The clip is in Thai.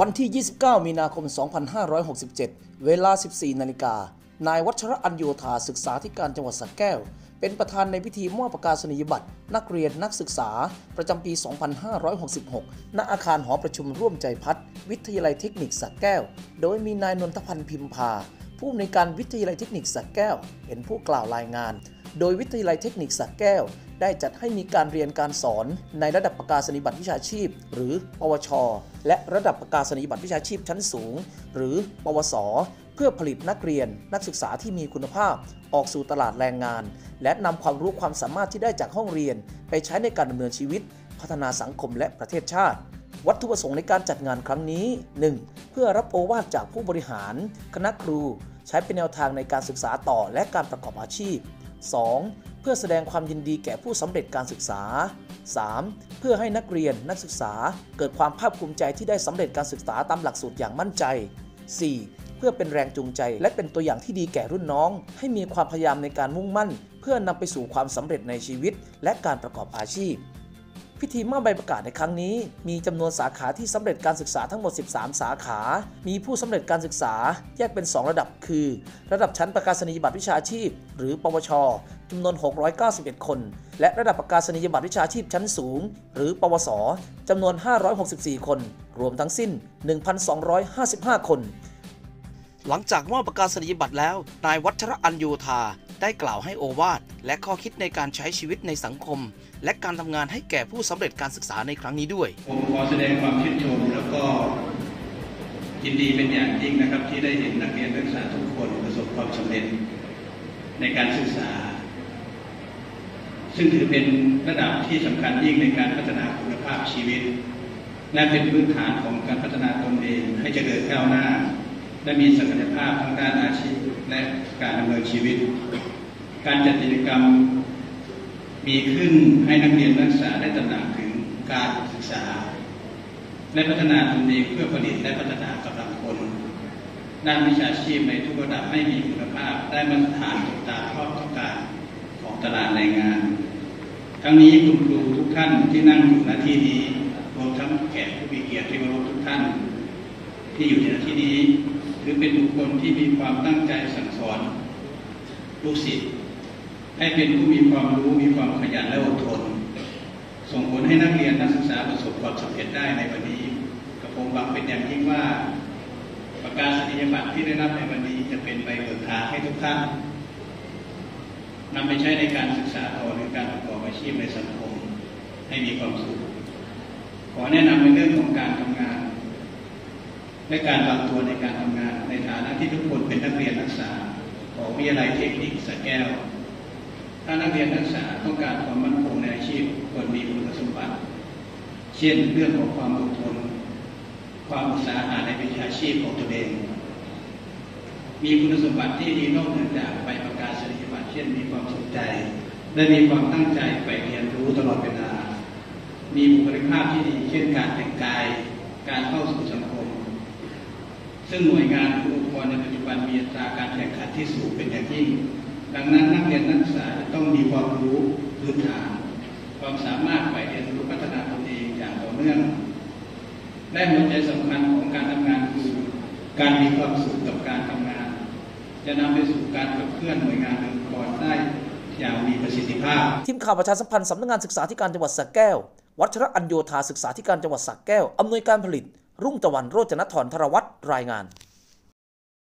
วันที่ 29 มีนาคม 2567 เวลา 14 นาฬิกา นายวัชระอัญโยธาศึกษาธิการจังหวัดสระแก้ว เป็นประธานในพิธีมอบประกาศนียบัตร นักเรียนนักศึกษา ประจำปี 2566 ณ อาคารหอประชุมร่วมใจพัฒน์วิทยาลัยเทคนิคสระแก้ว โดยมีนายนนทพันธ์พิมพา ผู้อำนวยการวิทยาลัยเทคนิคสระแก้ว เป็นผู้กล่าวรายงาน โดยวิทยาลัยเทคนิคสระแก้ว ได้จัดให้มีการเรียนการสอนในระดับประกาศนียบัตรวิชาชีพ หรือ ปวช และระดับประกาศนียบัตรวิชาชีพชั้นสูง หรือ ปวส เพื่อผลิตนักเรียนนักศึกษาที่มีคุณภาพ ออกสู่ตลาดแรงงาน และนำความรู้ความสามารถที่ได้จากห้องเรียน ไปใช้ในการดำเนินชีวิต พัฒนาสังคมและประเทศชาติวัตถุประสงค์ในการจัดงานครั้งนี้ 1. เพื่อรับโอวาทจากผู้บริหาร คณะครู ใช้เป็นแนวทางในการศึกษาต่อและการประกอบอาชีพ 2. เพื่อแสดงความยินดีแก่ผู้สำเร็จการศึกษา 3. เพื่อให้นักเรียนนักศึกษาเกิดความภาคภูมิใจที่ได้สำเร็จการศึกษาตามหลักสูตรอย่างมั่นใจ 4. เพื่อเป็นแรงจูงใจและเป็นตัวอย่างที่ดีแก่รุ่นน้อง ให้มีความพยายามในการมุ่งมั่น เพื่อนำไปสู่ความสำเร็จในชีวิต และการประกอบอาชีพ พิธีมอบใบประกาศในครั้งนี้ มีจำนวนสาขาที่สำเร็จการศึกษาทั้งหมด 13 สาขา มีผู้สำเร็จการศึกษาแยกเป็น 2 ระดับ คือ ระดับชั้นประกาศนียบัตรวิชาชีพ หรือ ปวชจำนวน 691 คน และระดับประกาศนียบัตรวิชาชีพชั้นสูง หรือ ปวสจำนวน 564 คน รวมทั้งสิ้น 1,255 คน หลังจากมอบประกาศนียบัตรแล้ว นายวัชระอัญโยธา ได้กล่าวให้โอวาทและข้อคิดในการใช้ชีวิตในสังคม และการทำงานให้แก่ผู้สำเร็จการศึกษาในครั้งนี้ด้วย ผมขอแสดงความชื่นชมแล้วก็ยินดีเป็นอย่างยิ่งนะครับ ที่ได้เห็นนักเรียนนักศึกษาทุกคนประสบความสำเร็จในการศึกษา ซึ่งถือเป็นระดับที่สำคัญยิ่งในการพัฒนาคุณภาพชีวิต และเป็นพื้นฐานของการพัฒนาตนเองให้เจริญก้าวหน้า และมีศักยภาพทางด้านอาชีพและการดำเนินชีวิต การจัดกิจกรรมมีขึ้นให้นักเรียนนักศึกษาได้ตระหนักถึงการศึกษา และพัฒนาตนเองเพื่อผลิตและพัฒนากำลังคนด้านวิชาชีพในทุกระดับให้มีคุณภาพได้มาตรฐานตรงตามความต้องการของตลาดแรงงาน ทั้งนี้คุณครูทุกท่านที่นั่งอยู่ณที่นี้รวมทั้งแขกผู้มีเกียรติที่มาร่วมทุกท่าน ที่อยู่ในที่นี้ ถือเป็นบุคคลที่มีความตั้งใจสั่งสอนลูกศิษย์ให้เป็นผู้มีความรู้มีความขยันและอดทน ส่งผลให้นักเรียนนักศึกษาประสบความสำเร็จได้ในวันนี้กับผมหวังเป็นอย่างยิ่งว่า ประกาศนียบัตรที่ได้รับในวันนี้จะเป็นใบเบิกทางให้ทุกท่านนำไปใช้ในการศึกษาต่อหรือการประกอบอาชีพในสังคมให้มีความสุขขอแนะนำในเรื่องของการ และการวางตัวในการทำงานในฐานะที่ทุกคนเป็นนักเรียนนักศึกษาของวิทยาลัยเทคนิคสแก้ว ถ้านักเรียนนักศึกษาต้องการความมั่นคงในอาชีพควรมีคุณสมบัติ เช่นเรื่องของความอดทน ความอุตสาหะในวิชาชีพของตนเอง มีคุณสมบัติที่ดีนอกเหนือจากใบประกาศนียบัตรเช่นมีความสนใจ และมีความตั้งใจไปเรียนรู้ตลอดเวลา มีบุคลิกภาพที่ดีเช่นการแต่งกาย การเข้าสู่สังคม ซึ่งหน่วยงานหรืองค์กรในปัจจุบันมีอัตราการแข่งขันที่สูงเป็นอย่างยิ่ง ดังนั้นนักเรียนนักศึกษาต้องมีความรู้พื้นฐาน ความสามารถไปเรียนรู้พัฒนาตนเองอย่างต่อเนื่อง และหัวใจสำคัญของการทำงานคือการมีความสุขกับการทำงาน จะนำไปสู่การขับเคลื่อนหน่วยงานองค์กรได้อย่างมีประสิทธิภาพ ทีมข่าวประชาสัมพันธ์สำนักงานศึกษาธิการจังหวัดสระแก้ว วัชระอัญโยธาศึกษาธิการจังหวัดสระแก้วอำนวยการผลิต รุ่งตะวันโรจนทรธรวัตรรายงาน